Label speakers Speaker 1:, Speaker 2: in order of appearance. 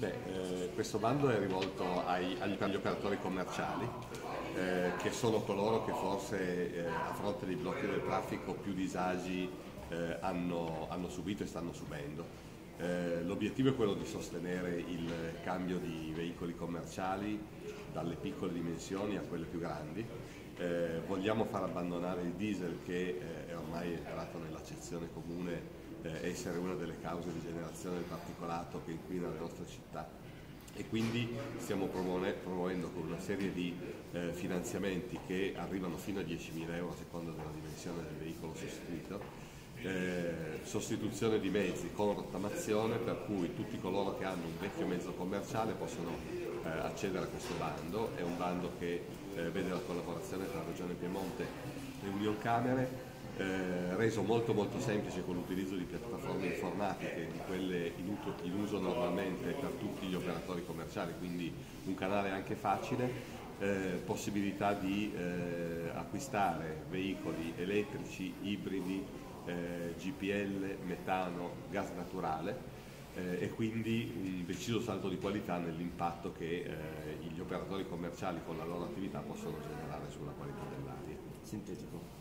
Speaker 1: Beh, eh, questo bando è rivolto ai, agli, operatori commerciali, eh, che sono coloro che forse eh, a fronte dei blocchi del traffico più disagi eh, hanno, hanno, subito e stanno subendo. Eh, l'obiettivo è quello di sostenere il cambio di veicoli commerciali dalle piccole dimensioni a quelle più grandi. Eh, vogliamo far abbandonare il diesel che è ormai entrato nell'accezione comune eh, essere una delle cause di generazione del particolato che inquina le nostre città. E quindi stiamo promuovendo con una serie di eh, finanziamenti che arrivano fino a 10.000 euro a seconda della dimensione del veicolo sostituito, eh, sostituzione di mezzi con rottamazione per cui tutti coloro che hanno un vecchio mezzo commerciale possono eh, accedere a questo bando, è un bando che eh, vede la collaborazione tra Regione Piemonte e Union Camere eh, reso molto molto semplice con l'utilizzo di piattaforme informatiche, di quelle in, in uso normalmente per tutti gli operatori commerciali, quindi un canale anche facile, eh, possibilità di eh, acquistare veicoli elettrici, ibridi, eh, GPL, metano, gas naturale eh, e quindi un deciso salto di qualità nell'impatto che eh, gli operatori commerciali con la loro attività possono generare sulla qualità dell'aria.
Speaker 2: Sintetico.